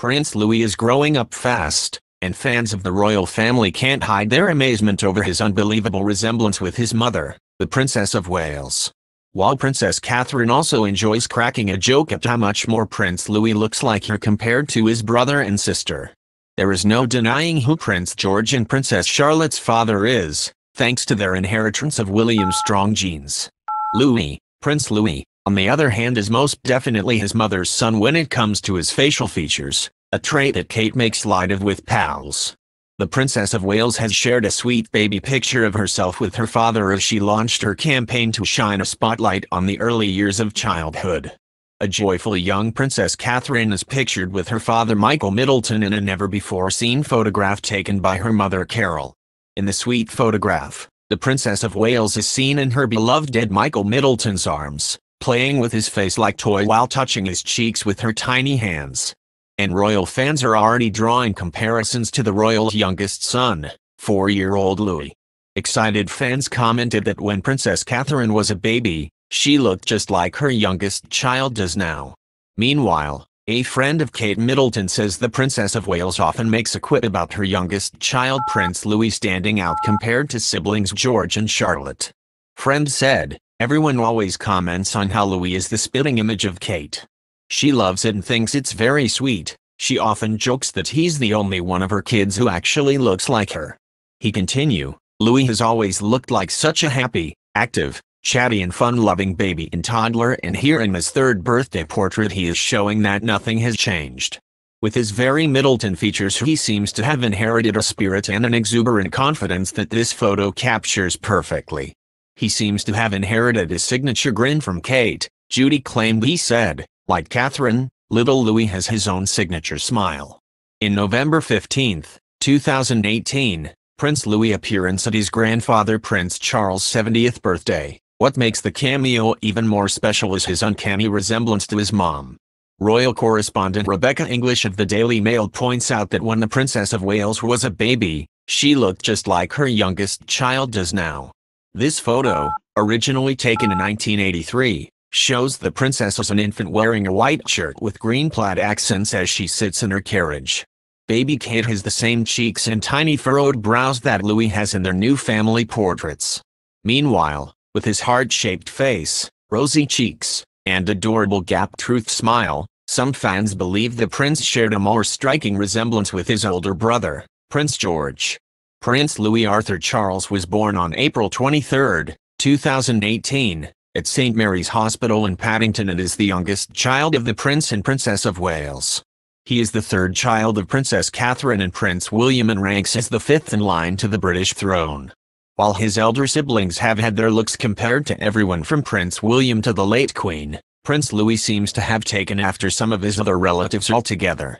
Prince Louis is growing up fast, and fans of the royal family can't hide their amazement over his unbelievable resemblance with his mother, the Princess of Wales. While Princess Catherine also enjoys cracking a joke at how much more Prince Louis looks like her compared to his brother and sister. There is no denying who Prince George and Princess Charlotte's father is, thanks to their inheritance of William's strong genes. Louis, Prince Louis, on the other hand is most definitely his mother's son when it comes to his facial features, a trait that Kate makes light of with pals. The Princess of Wales has shared a sweet baby picture of herself with her father as she launched her campaign to shine a spotlight on the early years of childhood. A joyful young Princess Catherine is pictured with her father Michael Middleton in a never-before-seen photograph taken by her mother Carole. In the sweet photograph, the Princess of Wales is seen in her beloved dead Michael Middleton's arms, playing with his face like toy while touching his cheeks with her tiny hands and royal fans are already drawing comparisons to the royal's youngest son, four-year-old Louis. Excited fans commented that when Princess Catherine was a baby, she looked just like her youngest child does now. Meanwhile, a friend of Kate Middleton says the Princess of Wales often makes a quip about her youngest child Prince Louis standing out compared to siblings George and Charlotte. Friend said, everyone always comments on how Louis is the spitting image of Kate. She loves it and thinks it's very sweet. She often jokes that he's the only one of her kids who actually looks like her. He continue, Louis has always looked like such a happy, active, chatty and fun-loving baby and toddler and here in his third birthday portrait he is showing that nothing has changed. With his very Middleton features he seems to have inherited a spirit and an exuberant confidence that this photo captures perfectly. He seems to have inherited his signature grin from Kate, Judy claimed he said, like Catherine, little Louis has his own signature smile. In November 15, 2018, Prince Louis' appearance at his grandfather Prince Charles' 70th birthday. What makes the cameo even more special is his uncanny resemblance to his mom. Royal correspondent Rebecca English of the Daily Mail points out that when the Princess of Wales was a baby, she looked just like her youngest child does now. This photo, originally taken in 1983, shows the princess as an infant wearing a white shirt with green plaid accents as she sits in her carriage. Baby Kate has the same cheeks and tiny furrowed brows that Louis has in their new family portraits. Meanwhile, with his heart-shaped face, rosy cheeks, and adorable gap-toothed smile, some fans believe the prince shared a more striking resemblance with his older brother, Prince George. Prince Louis Arthur Charles was born on April 23, 2018, at St. Mary's Hospital in Paddington and is the youngest child of the Prince and Princess of Wales. He is the third child of Princess Catherine and Prince William and ranks as the fifth in line to the British throne. While his elder siblings have had their looks compared to everyone from Prince William to the late Queen, Prince Louis seems to have taken after some of his other relatives altogether.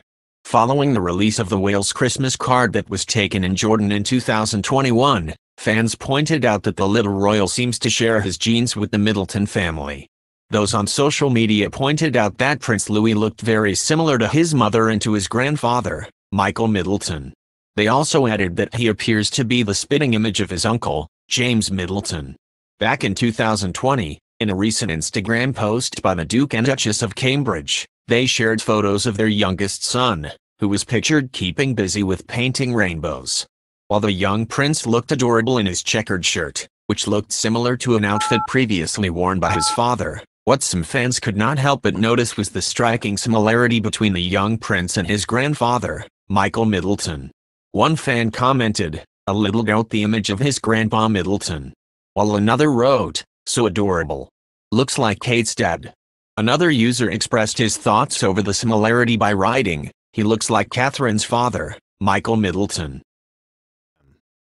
Following the release of the Wales Christmas card that was taken in Jordan in 2021, Fans pointed out that the little royal seems to share his genes with the Middleton family. Those on social media pointed out that Prince Louis looked very similar to his mother and to his grandfather, Michael Middleton. They also added that he appears to be the spitting image of his uncle, James Middleton. Back in 2020, in a recent Instagram post by the Duke and Duchess of Cambridge, they shared photos of their youngest son, who was pictured keeping busy with painting rainbows while the young prince looked adorable in his checkered shirt, which looked similar to an outfit previously worn by his father. What some fans could not help but notice was the striking similarity between the young prince and his grandfather, Michael Middleton. One fan commented, a little doubt the image of his grandpa Middleton. While another wrote, so adorable. Looks like Kate's dad. Another user expressed his thoughts over the similarity by writing, he looks like Catherine's father, Michael Middleton.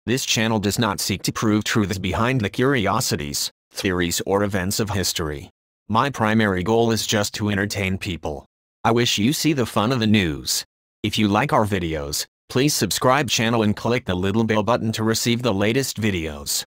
This channel does not seek to prove truths behind the curiosities, theories or events of history. My primary goal is just to entertain people. I wish you see the fun of the news. If you like our videos, please subscribe channel and click the little bell button to receive the latest videos.